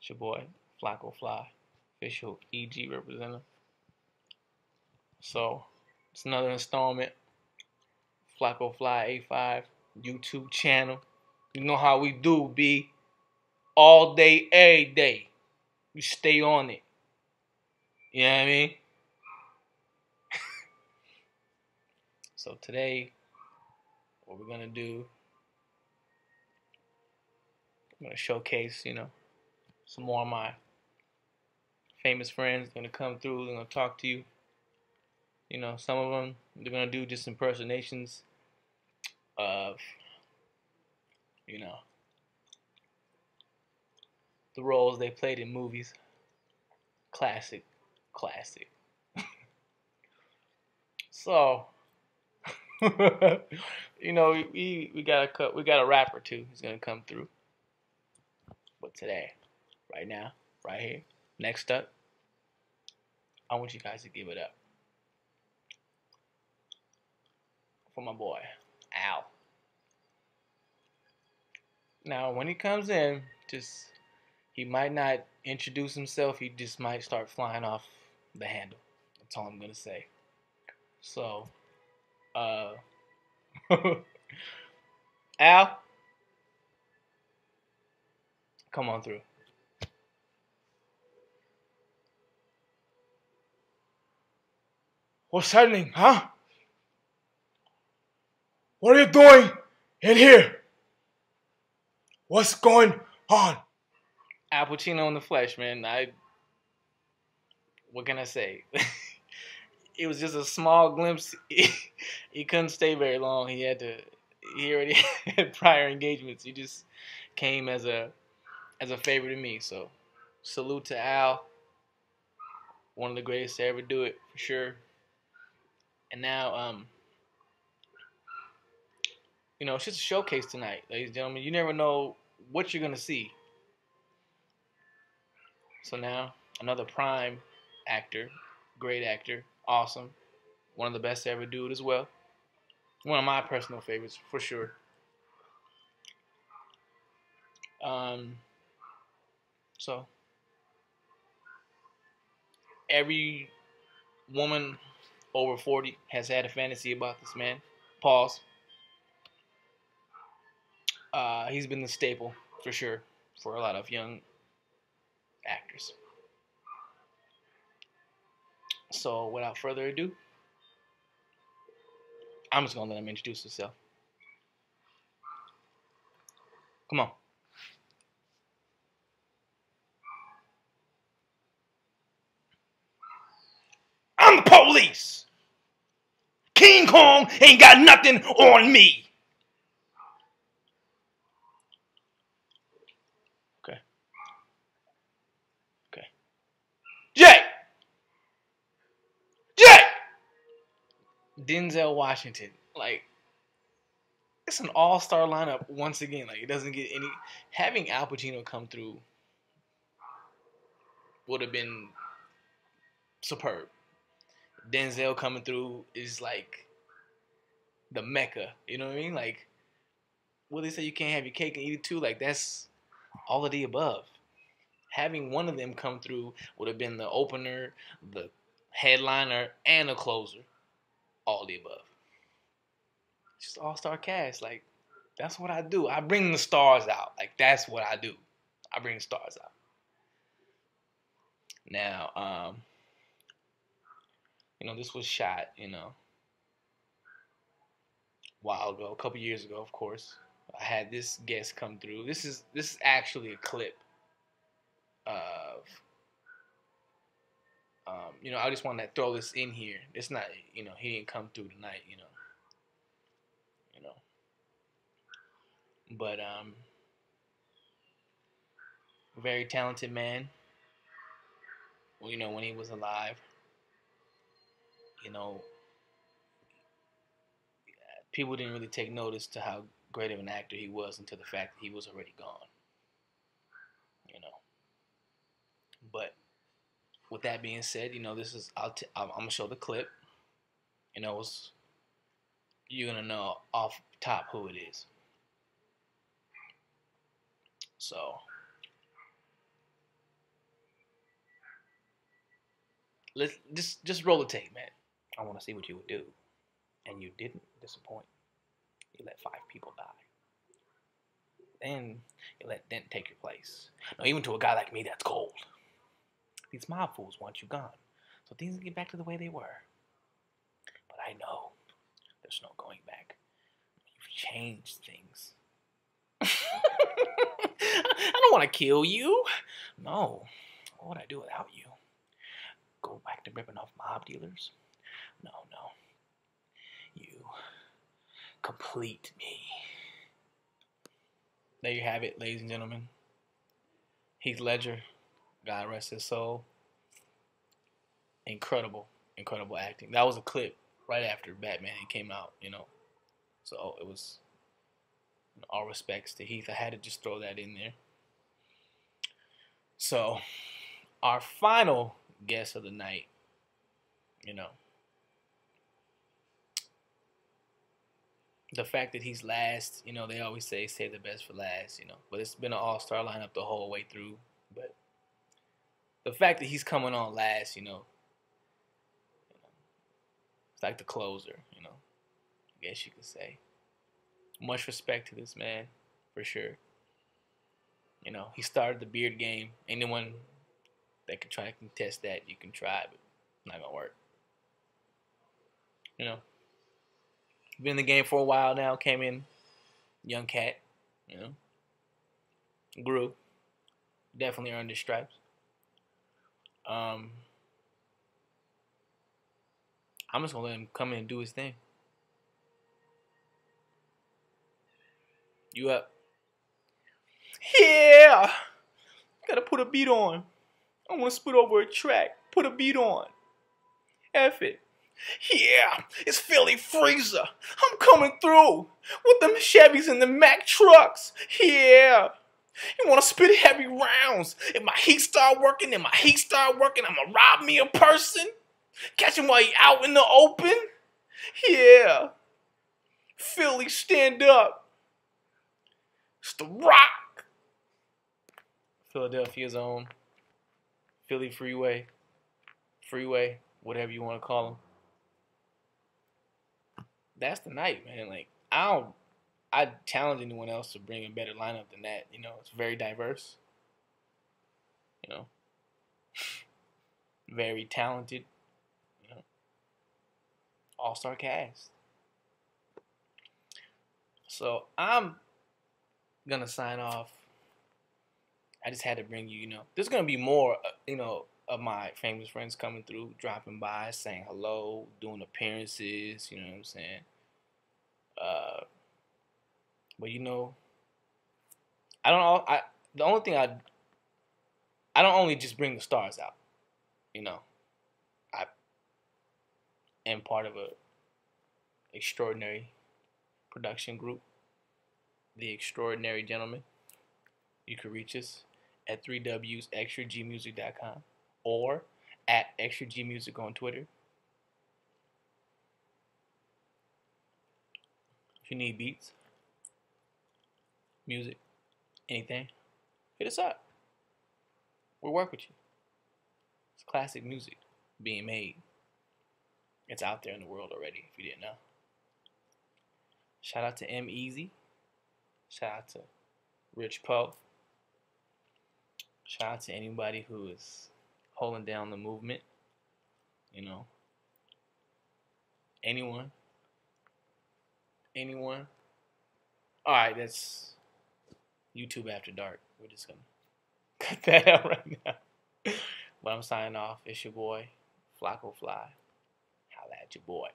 It's your boy, Flaco Fly, official EG representative. So, it's another installment. Flaco Fly A5 YouTube channel. You know how we do, B. All day, every day. You stay on it. You know what I mean? so today, what we're gonna do, I'm gonna showcase, you know, some more of my famous friends. They're gonna come through. They're gonna talk to you. You know, some of them they're gonna do just impersonations of, you know, the roles they played in movies. Classic, classic. so, you know, we we got a. We got a rapper too. He's gonna come through. But today, right now, right here, next up, I want you guys to give it up for my boy Al. Now, when he comes in, just he might not introduce himself. He just might start flying off the handle. That's all I'm gonna say. So, uh, Al, come on through. What's happening, huh? What are you doing in here? What's going on? Al Pacino in the flesh, man. I what can I say? it was just a small glimpse. he couldn't stay very long. He had to. He already had prior engagements. He just came as a as a favor to me. So salute to Al. One of the greatest to ever do it for sure. And now, um, you know, it's just a showcase tonight, ladies and gentlemen. You never know what you're gonna see. So now, another prime actor, great actor, awesome, one of the best to ever do it as well. One of my personal favorites for sure. Um, so every woman over 40 has had a fantasy about this man. Pause. Uh, he's been the staple for sure for a lot of young actors. So, without further ado, I'm just gonna let him introduce himself. Come on. I'm the police. King Kong ain't got nothing on me. Okay. Okay. Jay. Jay. Denzel Washington, like it's an all-star lineup once again. Like it doesn't get any. Having Al Pacino come through would have been superb. Denzel coming through is like the mecca. You know what I mean? Like, what they say you can't have your cake and eat it too. Like that's all of the above. Having one of them come through would have been the opener, the headliner, and a closer. All the above. Just all star cast. Like that's what I do. I bring the stars out. Like that's what I do. I bring the stars out. Now, um, you know, this was shot, you know, a while ago, a couple years ago, of course. I had this guest come through. This is this is actually a clip of um, you know, I just want to throw this in here. It's not, you know, he didn't come through tonight, you know. You know. But um very talented man. Well, you know, when he was alive you know, people didn't really take notice to how great of an actor he was until the fact that he was already gone. You know. But with that being said, you know, this is I'll t- I'm gonna show the clip. You know, it's, you're gonna know off top who it is. So. Let's just just roll the tape, man. I want to see what you would do. And you didn't disappoint. You let five people die. Then you let Dent take your place. Now, even to a guy like me that's cold. These mob fools want you gone. So things get back to the way they were. But I know there's no going back. You've changed things. I don't want to kill you. No. What would I do without you? Go back to ripping off mob dealers? No, no. You complete me. There you have it, ladies and gentlemen. Heath Ledger, God rest his soul. Incredible, incredible acting. That was a clip right after Batman came out, you know. So it was all respects to Heath. I had to just throw that in there. So, our final guest of the night, you know, the fact that he's last, you know, they always say save the best for last, you know, but it's been an all star lineup the whole way through. But the fact that he's coming on last, you know, it's like the closer, you know, I guess you could say. Much respect to this man, for sure. You know, he started the beard game. Anyone that could try to contest that, you can try, but not gonna work. You know, been in the game for a while now. Came in, young cat. You know, grew. Definitely earned his stripes. Um, I'm just gonna let him come in and do his thing. You up? Yeah! Gotta put a beat on. I wanna split over a track. Put a beat on. F it. Yeah, it's Philly Freezer. I'm coming through with them Chevys and the Mack trucks. Yeah. You wanna spit heavy rounds. If my heat start working, if my heat start working, I'ma rob me a person. Catch him while he out in the open. Yeah. Philly, stand up. It's the rock. Philadelphia's own. Philly Freeway. Freeway, whatever you want to call them. That's the night, man. Like, I don't. I challenge anyone else to bring a better lineup than that. You know, it's very diverse. You know, very talented. You know, all star cast. So I'm gonna sign off. I just had to bring you, you know, there's gonna be more, uh, you know, of my famous friends coming through, dropping by, saying hello, doing appearances. You know what I'm saying? Uh, but you know, I don't know. I the only thing I I don't only just bring the stars out. You know, I am part of a extraordinary production group, The Extraordinary Gentlemen. You can reach us at 3Ws extragmusic.com or at Extra G Music on Twitter. If you need beats, music, anything, hit us up. We'll work with you. It's classic music being made. It's out there in the world already, if you didn't know. Shout out to M Easy. Shout out to Rich Poe. Shout out to anybody who is holding down the movement. You know, anyone, anyone. All right, that's YouTube after dark. We're just gonna cut that out right now. But I'm signing off. It's your boy, Flaco Fly. Holla at your boy.